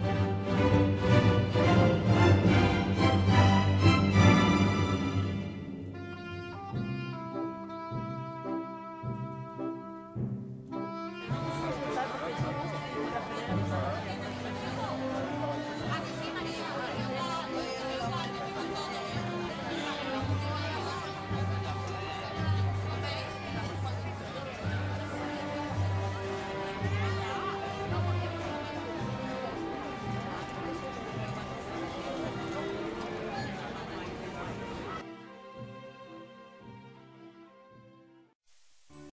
Bye.